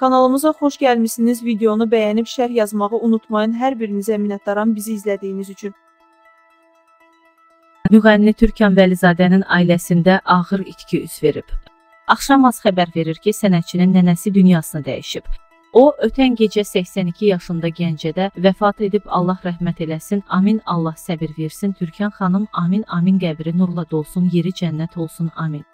Kanalımıza xoş gəlmisiniz. Videonu bəyənib şərh yazmağı unutmayın. Hər birinizə minnətdaram bizi izlədiyiniz üçün. Müğənni Türkan Vəlizadənin ailəsində ağır itki üz verib. Axşamaz xəbər verir ki, sənətçinin nənəsi dünyasını dəyişib. O, ötən gecə 82 yaşında gəncədə vəfat edib Allah rəhmət eləsin, amin Allah səbir versin, Türkan xanım amin amin qəbri nurla dolsun, yeri cənnət olsun, amin.